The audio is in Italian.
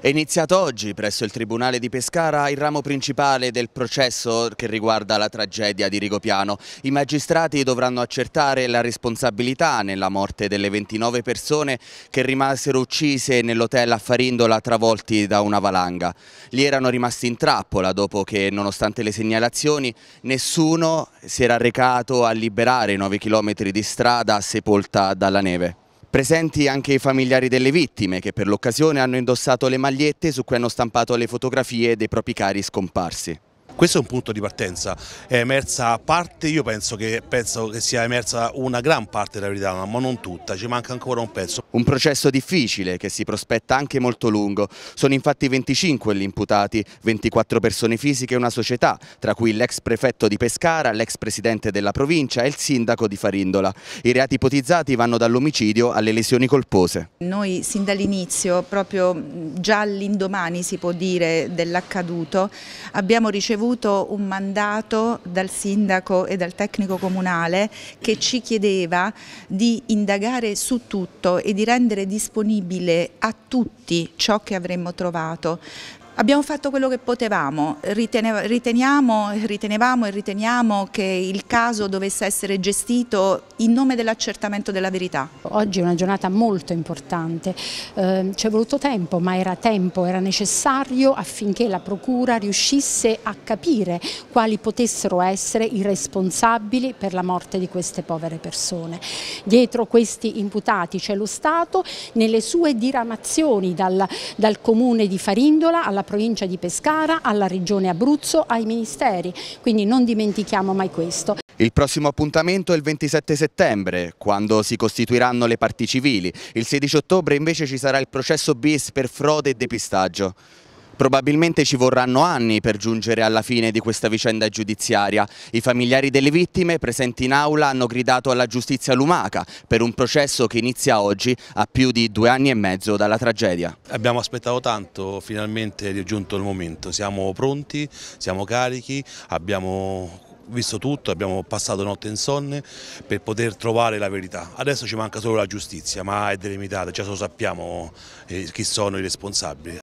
È iniziato oggi presso il Tribunale di Pescara il ramo principale del processo che riguarda la tragedia di Rigopiano. I magistrati dovranno accertare la responsabilità nella morte delle 29 persone che rimasero uccise nell'hotel a Farindola travolti da una valanga. Li erano rimasti in trappola dopo che, nonostante le segnalazioni, nessuno si era recato a liberare i 9 km di strada sepolta dalla neve. Presenti anche i familiari delle vittime che per l'occasione hanno indossato le magliette su cui hanno stampato le fotografie dei propri cari scomparsi. Questo è un punto di partenza, è emersa parte, io penso che, penso che, sia emersa una gran parte della verità, ma non tutta, ci manca ancora un pezzo. Un processo difficile che si prospetta anche molto lungo, sono infatti 25 gli imputati, 24 persone fisiche e una società, tra cui l'ex prefetto di Pescara, l'ex presidente della provincia e il sindaco di Farindola. I reati ipotizzati vanno dall'omicidio alle lesioni colpose. Noi sin dall'inizio, proprio già all'indomani si può dire dell'accaduto, abbiamo ricevuto un mandato dal sindaco e dal tecnico comunale che ci chiedeva di indagare su tutto e di rendere disponibile a tutti ciò che avremmo trovato. Abbiamo fatto quello che potevamo, riteniamo, ritenevamo e riteniamo che il caso dovesse essere gestito in nome dell'accertamento della verità. Oggi è una giornata molto importante, eh, ci è voluto tempo ma era tempo, era necessario affinché la Procura riuscisse a capire quali potessero essere i responsabili per la morte di queste povere persone. Dietro questi imputati c'è lo Stato nelle sue diramazioni dal, dal comune di Farindola alla provincia di Pescara, alla regione Abruzzo, ai ministeri, quindi non dimentichiamo mai questo. Il prossimo appuntamento è il 27 settembre, quando si costituiranno le parti civili. Il 16 ottobre invece ci sarà il processo bis per frode e depistaggio. Probabilmente ci vorranno anni per giungere alla fine di questa vicenda giudiziaria. I familiari delle vittime presenti in aula hanno gridato alla giustizia lumaca per un processo che inizia oggi a più di due anni e mezzo dalla tragedia. Abbiamo aspettato tanto, finalmente è giunto il momento. Siamo pronti, siamo carichi, abbiamo visto tutto, abbiamo passato notte insonne per poter trovare la verità. Adesso ci manca solo la giustizia, ma è delimitata, già lo sappiamo eh, chi sono i responsabili.